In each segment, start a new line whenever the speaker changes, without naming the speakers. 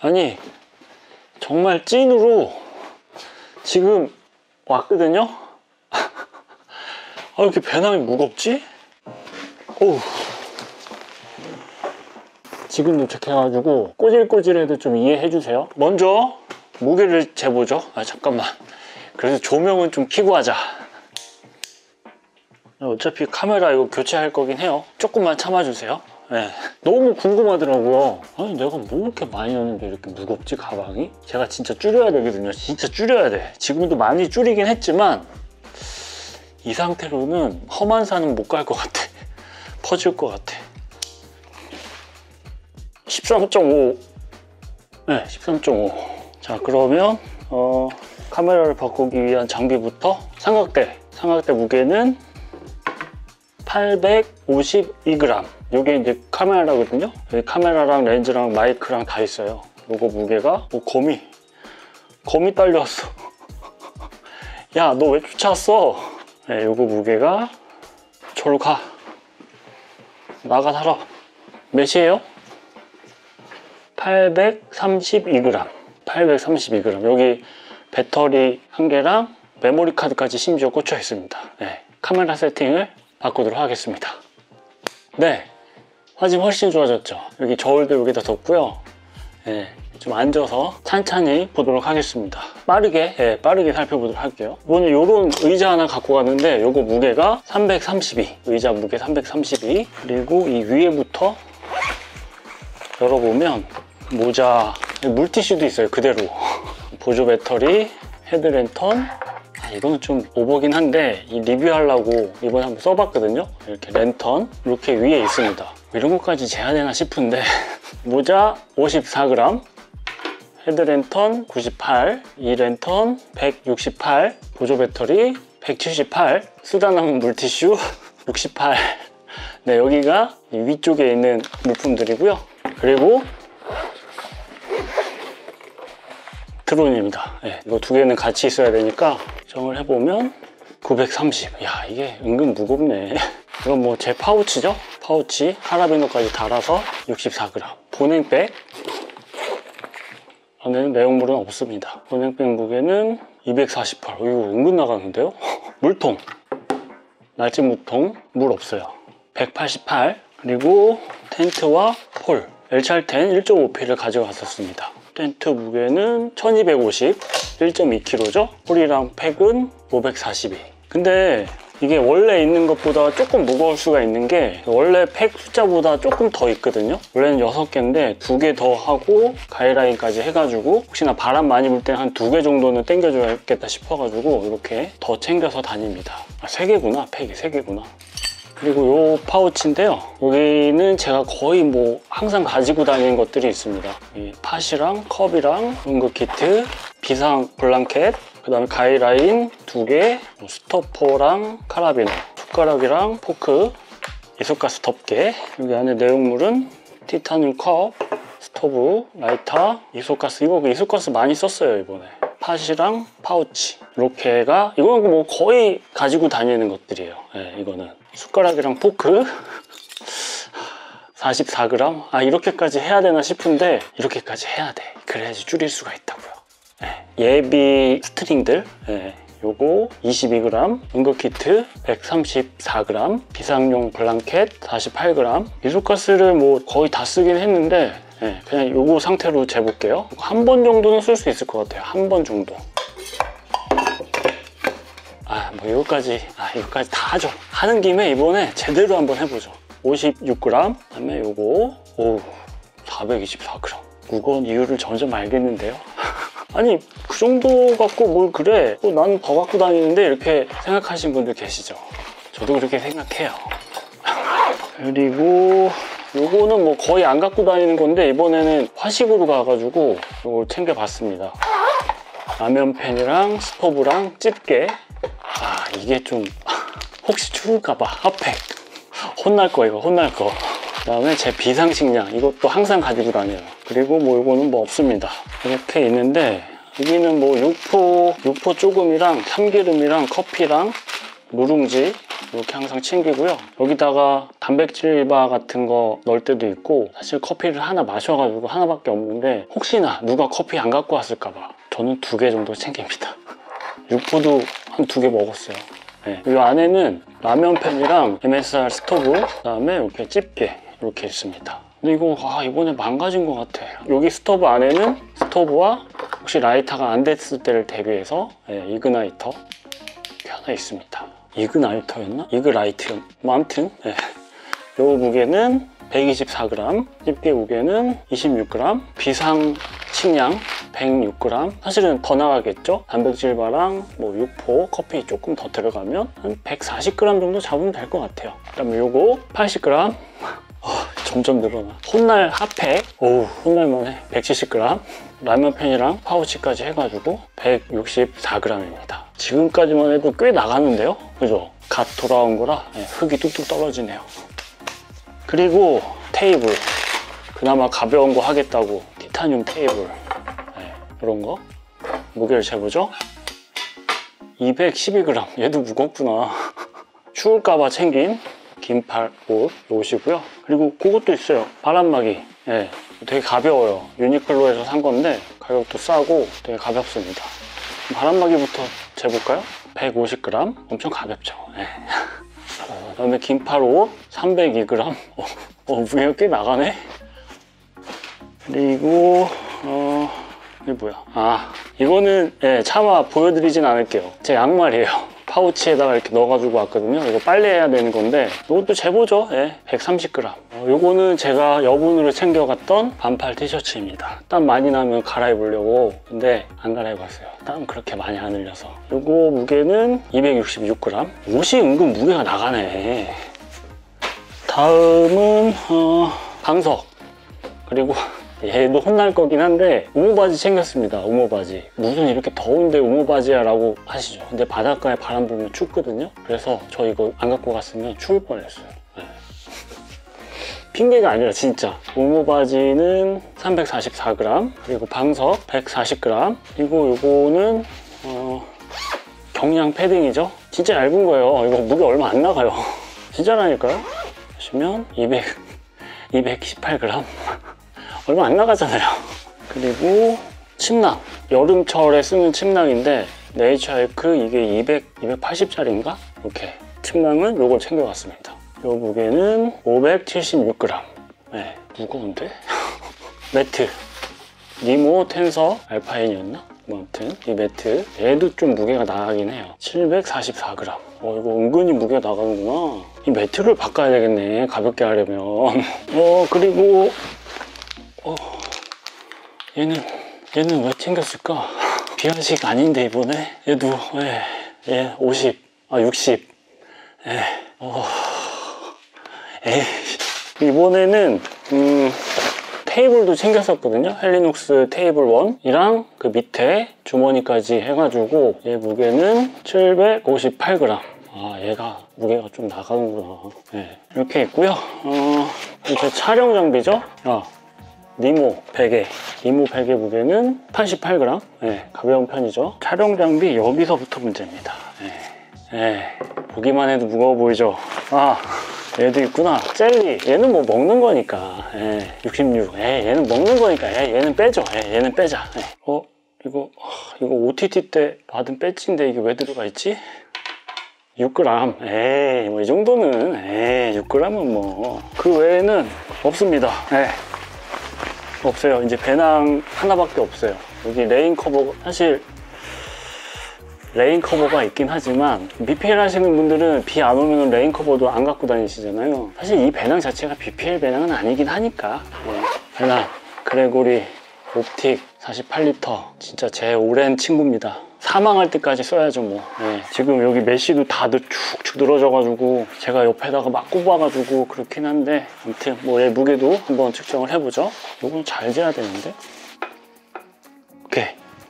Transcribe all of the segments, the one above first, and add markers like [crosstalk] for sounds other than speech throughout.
아니 정말 찐으로 지금 왔거든요? [laughs] 아, 왜 이렇게 배낭이 무겁지? 어우. 지금 도착해가지고 꼬질꼬질해도 좀 이해해주세요. 먼저 무게를 재보죠. 아 잠깐만. 그래서 조명은 좀 켜고 하자. 어차피 카메라 이거 교체할 거긴 해요. 조금만 참아주세요 네. 너무 궁금하더라고요. 아니 내가 뭐 이렇게 많이 넣는데 이렇게 무겁지 가방이? 제가 진짜 줄여야 되거든요. 진짜 줄여야 돼. 지금도 많이 줄이긴 했지만 이 상태로는 험한 산은 못 갈 것 같아. 퍼질 것 같아. 13.5 네, 13.5자 그러면 어, 카메라를 바꾸기 위한 장비부터 삼각대. 삼각대 무게는 852g 이게 이제 카메라거든요. 카메라랑 렌즈랑 마이크랑 다 있어요. 요거 무게가 오 거미. 거미 딸려왔어. [laughs] 야 너 왜 쫓아왔어? 네, 요거 무게가 저로 가. 나가 살아. 몇이에요? 832g 832g 여기 배터리 한 개랑 메모리 카드까지 심지어 꽂혀 있습니다. 네, 카메라 세팅을 바꾸도록 하겠습니다. 네 화질 훨씬 좋아졌죠. 여기 저울도 여기다 뒀고요. 네, 좀 앉아서 찬찬히 보도록 하겠습니다. 빠르게 네, 빠르게 살펴보도록 할게요. 이번에 이런 의자 하나 갖고 갔는데 이거 무게가 332 의자 무게 332 그리고 이 위에부터 열어보면 모자 물티슈도 있어요 그대로. [laughs] 보조 배터리 헤드랜턴. 아, 이거는 좀 오버긴 한데 이 리뷰하려고 이번에 한번 써봤거든요. 이렇게 랜턴 이렇게 위에 있습니다 이런 것까지 되나 싶은데 [laughs] 모자 54g 헤드랜턴 98 이 랜턴 168 보조 배터리 178 쓰다 남은 물티슈 [laughs] 68 네, 여기가 위쪽에 있는 물품들이고요. 그리고 드론입니다. 네, 이거 두 개는 같이 있어야 되니까 정을 해보면 930. 야, 이게 은근 무겁네. [laughs] 이건 뭐 제 파우치죠? 파우치 카라비너까지 달아서 64g. 보냉백. 안에는 내용물은 없습니다. 보냉백 무게는 248. 이거 은근 나가는데요? [laughs] 물통. 날짜 무통. 물 없어요. 188 그리고 텐트와 폴 엘찰텐 1.5피를 가져갔었습니다 텐트 무게는 1250 1.2kg죠 폴이랑 팩은 542 근데 이게 원래 있는 것보다 조금 무거울 수가 있는 게 원래 팩 숫자보다 조금 더 있거든요. 원래는 6개인데 2개 더 하고 가이라인까지 해가지고 혹시나 바람 많이 불 때 한 2개 정도는 당겨줘야겠다 싶어가지고 이렇게 더 챙겨서 다닙니다. 아 3개구나 팩이 3개구나. 그리고 이 파우치인데요. 여기는 제가 거의 뭐 항상 가지고 다니는 것들이 있습니다. 이 pot이랑 컵이랑 응급 키트 비상 blanket 그 다음에 guyline 두개 뭐 stopper랑 카라비너 숟가락이랑 포크 이소가스 덮개. 여기 안에 내용물은 티타늄 컵 스토브, 라이터, 이소가스. 이거 이소가스 많이 썼어요 이번에. pot이랑 파우치. 이렇게가 이거는 뭐 거의 가지고 다니는 것들이에요. 네, 이거는. 숟가락이랑 포크. [laughs] 44g 아 이렇게까지 해야 되나 싶은데 이렇게까지 해야 돼. 그래야지 줄일 수가 있다고요. 네, 예비 string들 네, 요거 22g 응급키트 134g 비상용 blanket 48g 이소가스를 뭐 거의 다 쓰긴 했는데 네, 그냥 요거 상태로 재볼게요 한 번 정도는 쓸 수 있을 것 같아요 한 번 정도 아, 뭐 이거까지, 아, 이거까지 다 하죠. 하는 김에 이번에 제대로 한번 해보죠. 56g, 그다음에 요거, 오, 424g. 무거운 이유를 점점 알겠는데요. 아니, 그 정도 갖고 뭘 그래? 어, 나는 더 갖고 다니는데 이렇게 생각하신 분들 계시죠? 저도 그렇게 생각해요. [laughs] 그리고 요거는 뭐 거의 안 갖고 다니는 건데 이번에는 화식으로 가가지고 이걸 챙겨봤습니다. 라면팬이랑 스토브랑 집게 아 이게 좀 [laughs] 혹시 추울까봐 핫팩 [laughs] 혼날 거 이거 혼날 거 그 다음에 제 비상식량 이것도 항상 가지고 다녀요 그리고 뭐 이거는 뭐 없습니다 이렇게 있는데 여기는 뭐 육포 육포 조금이랑 참기름이랑 커피랑 누룽지 이렇게 항상 챙기고요. 여기다가 단백질바 같은 거 넣을 때도 있고 사실 커피를 하나 마셔가지고 하나밖에 없는데 혹시나 누가 커피 안 갖고 왔을까봐 저는 두 개 정도 챙깁니다. [laughs] 육포도 한 두 개 먹었어요. 네. 이 안에는 라면팬이랑 MSR 스토브 그다음에 이렇게 집게 이렇게 있습니다. 근데 이거 아 이번에 망가진 것 같아. 여기 스토브 안에는 스토브와 혹시 라이터가 안 됐을 때를 대비해서 네, igniter 하나 있습니다. 이그나이터였나? 이그라이트였나? 뭐 아무튼 네. 요 무게는 124g, 집게 무게는 26g, 비상 식량 106g. 사실은 더 나가겠죠? 단백질바랑 뭐 육포, 커피 조금 더 들어가면 한 140g 정도 잡으면 될 것 같아요. 그다음에 요거 80g. 어, 점점 늘어나. 혼날 핫팩. 오우, 혼날만해. 170g. 라면팬이랑 파우치까지 해가지고 164g입니다. 지금까지만 해도 꽤 나가는데요? 그죠? 갓 돌아온 거라 네, 흙이 뚝뚝 떨어지네요. 그리고 테이블. 그나마 가벼운 거 하겠다고 티타늄 테이블. 네, 이런 거. 무게를 재보죠? 212g. 얘도 무겁구나. [laughs] 추울까봐 챙긴 긴팔 옷 옷이고요. 그리고 그것도 있어요. 바람막이. 예, 되게 가벼워요. 유니클로에서 산 건데 가격도 싸고 되게 가볍습니다. 바람막이부터 재볼까요? 150g. 엄청 가볍죠. 예. [laughs] 그다음에 긴팔 옷 302g. [laughs] 어, 어, 무게가 꽤 나가네. 그리고 어 이게 뭐야? 아 이거는 예, 차마 보여드리진 않을게요. 제 양말이에요. 파우치에다가 이렇게 넣어가지고 왔거든요. 이거 빨래해야 되는 건데 이것도 제보죠. 예, 130g. 어, 이거는 제가 여분으로 챙겨갔던 반팔 티셔츠입니다. 땀 많이 나면 갈아입으려고 근데 안 갈아입었어요. 땀 그렇게 많이 안 흘려서. 이거 무게는 266g. 옷이 은근 무게가 나가네. 다음은 어, 방석. 그리고 얘도 혼날 거긴 한데 우모바지 챙겼습니다 우모바지. 무슨 이렇게 더운데 우모바지야 라고 하시죠. 근데 바닷가에 바람 불면 춥거든요. 그래서 저 이거 안 갖고 갔으면 추울 뻔했어요. 네. 핑계가 아니라 진짜. 우모바지는 344g 그리고 방석 140g 그리고 이거는 어, 경량 패딩이죠? 진짜 얇은 거예요. 이거 무게 얼마 안 나가요. [laughs] 진짜라니까요. 보시면 200 218g 얼마 안 나가잖아요. [laughs] 그리고 침낭. 여름철에 쓰는 침낭인데 네이처에크 이게 200, 280짜리인가? 이렇게. 침낭은 이걸 챙겨왔습니다. 이 무게는 576g. 네, 무거운데? [laughs] 매트. 니모 텐서 알파인이었나? 뭐 아무튼 이 매트 얘도 좀 무게가 나가긴 해요 744g 어 이거 은근히 무게가 나가는구나 이 매트를 바꿔야 되겠네 가볍게 하려면 [laughs] 어 그리고 어, 얘는 얘는 왜 챙겼을까? 비한식 아닌데 이번에 얘도 예, 예 50, 아 60, 예, 어, 에 이번에는 음, 테이블도 챙겼었거든요. 헬리눅스 테이블 1이랑 그 밑에 주머니까지 해가지고 얘 무게는 758g. 아 얘가 무게가 좀 나가는구나. 네, 이렇게 있고요. 어, 제 촬영 장비죠. 아, 니모 베개. 니모 베개 무게는 88g 네, 가벼운 편이죠. 촬영 장비 여기서부터 문제입니다. 네. 네, 보기만 해도 무거워 보이죠? 아 얘도 있구나. 젤리. 얘는 뭐 먹는 거니까. 예, 66 예, 얘는 먹는 거니까. 예, 얘는 빼죠. 예, 얘는 빼자. 예. 어 이거 이거 OTT 때 받은 배지인데 이게 왜 들어가 있지? 6g 에이 뭐 이 정도는. 에이 6g은 뭐 그 외에는 없습니다. 예. 없어요. 이제 배낭 하나밖에 없어요. 여기 rain cover 사실 rain cover가 있긴 하지만 BPL 하시는 분들은 비 안 오면 rain cover도 안 갖고 다니시잖아요. 사실 이 배낭 자체가 BPL 배낭은 아니긴 하니까 네. 배낭 그레고리 옵틱 48리터 진짜 제 오랜 친구입니다. 사망할 때까지 써야죠 뭐. 네. 지금 여기 메시도 다들 축축 늘어져가지고 제가 옆에다가 막 꼽아가지고 그렇긴 한데 아무튼 뭐 얘 무게도 한번 측정을 해보죠. 이건 잘 재야 되는데. 오케이.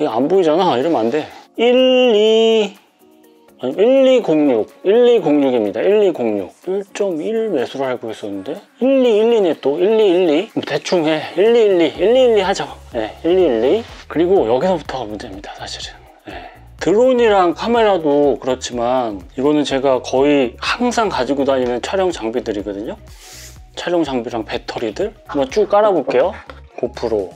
이거 안 보이잖아. 이러면 안돼. 1, 2 아니 1206 1206입니다. 1206 1.1 매수로 알고 있었는데 1212네 또. 1212 뭐 대충 해. 1212 1212 하죠. 네, 1212 그리고 여기서부터가 문제입니다 사실은. 네. 드론이랑 카메라도 그렇지만 이거는 제가 거의 항상 가지고 다니는 촬영 장비들이거든요. 촬영 장비랑 배터리들 한번 쭉 깔아볼게요. 고프로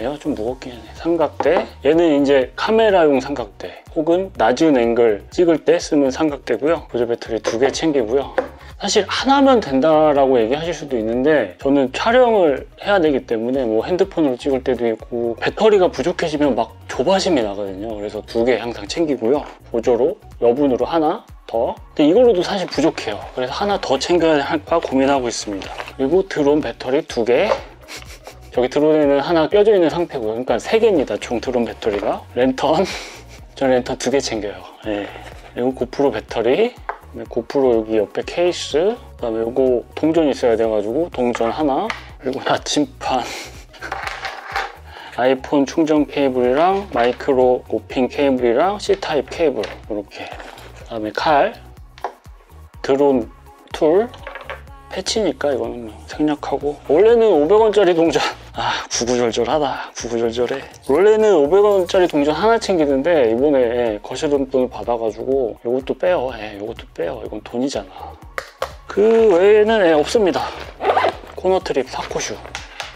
얘가 좀 무겁긴 하네. 삼각대. 얘는 이제 카메라용 삼각대 혹은 낮은 앵글 찍을 때 쓰는 삼각대고요. 보조 배터리 두 개 챙기고요. 사실 하나면 된다라고 얘기하실 수도 있는데 저는 촬영을 해야 되기 때문에 뭐 핸드폰으로 찍을 때도 있고 배터리가 부족해지면 막 조바심이 나거든요. 그래서 두 개 항상 챙기고요. 보조로 여분으로 하나 더. 근데 이걸로도 사실 부족해요. 그래서 하나 더 챙겨야 할까 고민하고 있습니다. 그리고 드론 배터리 두 개. [laughs] 저기 드론에는 하나 껴져 있는 상태고요. 그러니까 세 개입니다. 총 드론 배터리가. 랜턴. [laughs] 저 랜턴 두 개 챙겨요. 네. 그리고 고프로 배터리. 고프로 여기 옆에 케이스. 그다음에 이거 동전 있어야 돼가지고 동전 하나. 그리고 나침판. [laughs] 아이폰 충전 케이블이랑 마이크로 오핑 케이블이랑 C type 케이블 이렇게 그다음에 칼 드론 tool 패치니까 이거는 뭐 생략하고 원래는 500원짜리 동전 아 구구절절하다. 구구절절해. 원래는 500원짜리 동전 하나 챙기는데 이번에 예, 거실용돈을 받아가지고 이것도 빼요. 예, 이것도 빼요. 이건 돈이잖아. 그 외에는 예, 없습니다. 코너 트립 사코슈.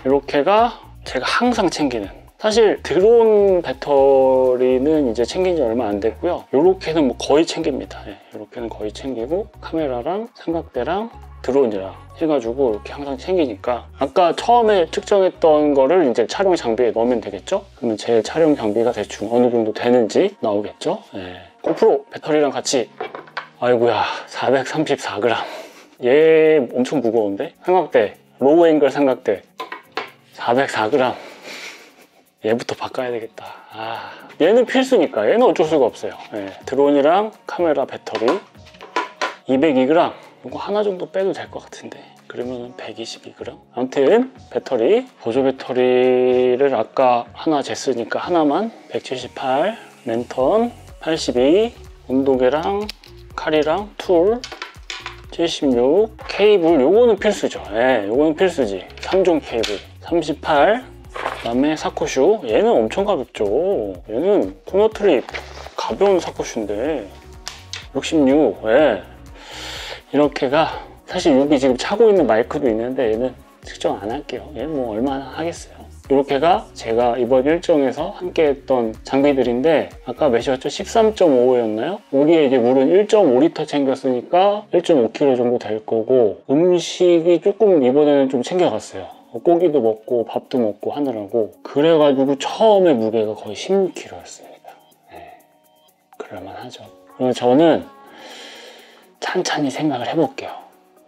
이렇게가 제가 항상 챙기는 사실 드론 배터리는 이제 챙긴 지 얼마 안 됐고요 이렇게는 뭐 거의 챙깁니다 이렇게는 거의 챙기고 카메라랑 삼각대랑 드론이랑 해가지고 이렇게 항상 챙기니까 아까 처음에 측정했던 거를 이제 촬영 장비에 넣으면 되겠죠? 그러면 제 촬영 장비가 대충 어느 정도 되는지 나오겠죠? 네. 고프로 배터리랑 같이 아이고야 434g 얘 엄청 무거운데? 삼각대 low angle 삼각대 404g 얘부터 바꿔야 되겠다. 아, 얘는 필수니까. 얘는 어쩔 수가 없어요. 네. 드론이랑 카메라 배터리 202g 이거 하나 정도 빼도 될 것 같은데. 그러면 122g 아무튼 배터리 보조 배터리를 아까 하나 쟀으니까 하나만 178 랜턴 82 온도계랑 칼이랑 tool 76 케이블. 요거는 필수죠. 예, 요거는 필수지. 3종 케이블. 38 그다음에 사코슈 얘는 엄청 가볍죠 얘는 코너 트립 가벼운 사코슈인데 66 예. 이렇게가 사실 여기 지금 차고 있는 마이크도 있는데 얘는 측정 안 할게요 얘는 뭐 얼마나 하겠어요 이렇게가 제가 이번 일정에서 함께 했던 장비들인데 아까 몇이었죠? 13.5였나요? 여기에 이제 물은 1.5리터 챙겼으니까 1.5kg 정도 될 거고 음식이 조금 이번에는 좀 챙겨갔어요 고기도 먹고 밥도 먹고 하느라고 그래가지고 처음에 무게가 거의 16kg였습니다 네. 그럴만 하죠 그리고 저는 찬찬히 생각을 해볼게요.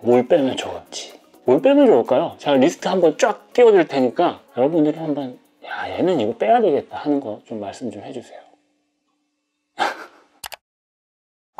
뭘 빼면 좋을지. 뭘 빼면 좋을까요? 제가 리스트 한번 쫙 띄워드릴 테니까 여러분들이 한번 야 얘는 이거 빼야 되겠다 하는 거 좀 말씀 좀 해주세요.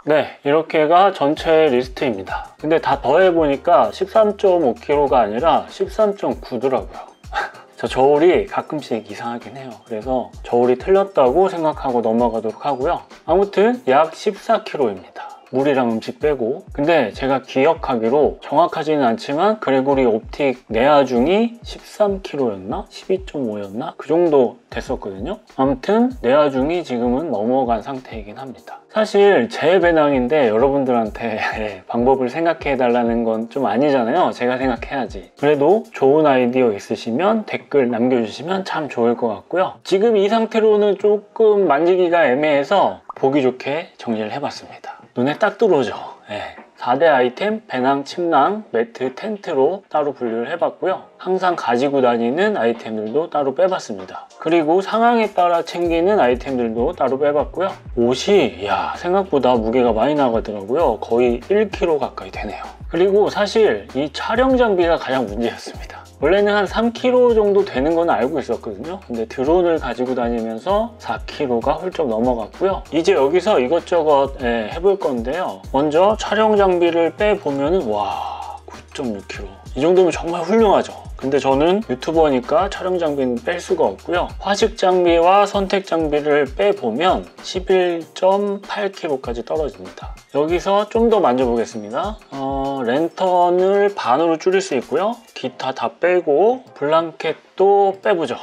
네, 이렇게가 전체 리스트입니다. 근데 다 더해보니까 13.5kg가 아니라 13.9더라고요. [laughs] 저 저울이 가끔씩 이상하긴 해요. 그래서 저울이 틀렸다고 생각하고 넘어가도록 하고요. 아무튼 약 14kg입니다. 물이랑 음식 빼고. 근데 제가 기억하기로 정확하지는 않지만 그레고리 옵틱 내아중이 13kg였나? 12.5였나? 그 정도 됐었거든요. 아무튼 내아중이 지금은 넘어간 상태이긴 합니다. 사실 제 배낭인데 여러분들한테 [laughs] 방법을 생각해 달라는 건 좀 아니잖아요. 제가 생각해야지. 그래도 좋은 아이디어 있으시면 댓글 남겨주시면 참 좋을 것 같고요. 지금 이 상태로는 조금 만지기가 애매해서 보기 좋게 정리를 해봤습니다 눈에 딱 들어오죠. 네. 4대 아이템, 배낭, 침낭, 매트, 텐트로 따로 분류를 해봤고요. 항상 가지고 다니는 아이템들도 따로 빼봤습니다. 그리고 상황에 따라 챙기는 아이템들도 따로 빼봤고요. 옷이 야 생각보다 무게가 많이 나가더라고요. 거의 1kg 가까이 되네요. 그리고 사실 이 촬영 장비가 가장 문제였습니다. 원래는 한 3kg 정도 되는 건 알고 있었거든요. 근데 드론을 가지고 다니면서 4kg가 훌쩍 넘어갔고요. 이제 여기서 이것저것 예, 해볼 건데요. 먼저 촬영 장비를 빼보면 와 9.6kg 이 정도면 정말 훌륭하죠 근데 저는 유튜버니까 촬영 장비는 뺄 수가 없고요. 화식 장비와 선택 장비를 빼보면 11.8kg까지 떨어집니다. 여기서 좀 더 만져보겠습니다. 어, 랜턴을 반으로 줄일 수 있고요. 기타 다 빼고 블랑켓도 빼보죠.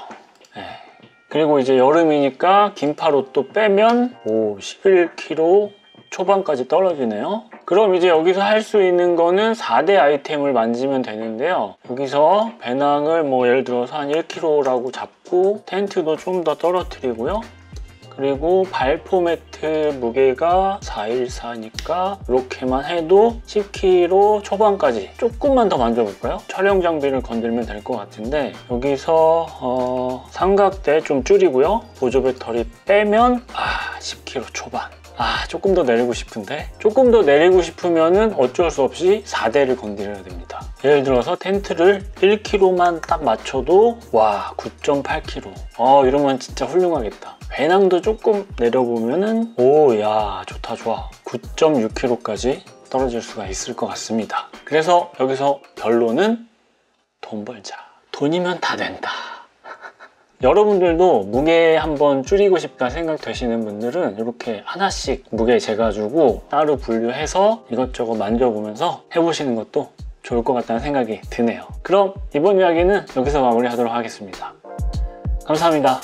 네. 그리고 이제 여름이니까 긴팔 옷도 빼면 오 11kg 초반까지 떨어지네요. 그럼 이제 여기서 할 수 있는 거는 4대 아이템을 만지면 되는데요. 여기서 배낭을 뭐 예를 들어서 한 1kg라고 잡고 텐트도 좀 더 떨어뜨리고요. 그리고 발포 매트 무게가 414니까 이렇게만 해도 10kg 초반까지 조금만 더 만져볼까요? 촬영 장비를 건들면 될 것 같은데 여기서 어, 삼각대 좀 줄이고요. 보조 배터리 빼면 아 10kg 초반 아 조금 더 내리고 싶은데? 조금 더 내리고 싶으면은 어쩔 수 없이 4대를 건드려야 됩니다. 예를 들어서 텐트를 1kg만 딱 맞춰도 와 9.8kg 어 이러면 진짜 훌륭하겠다. 배낭도 조금 내려보면은 오 야 좋다 좋아. 9.6kg까지 떨어질 수가 있을 것 같습니다. 그래서 여기서 결론은 돈 벌자. 돈이면 다 된다 여러분들도 무게 한번 줄이고 싶다 생각되시는 분들은 이렇게 하나씩 무게 재가지고 따로 분류해서 이것저것 만져보면서 해보시는 것도 좋을 것 같다는 생각이 드네요. 그럼 이번 이야기는 여기서 마무리하도록 하겠습니다. 감사합니다.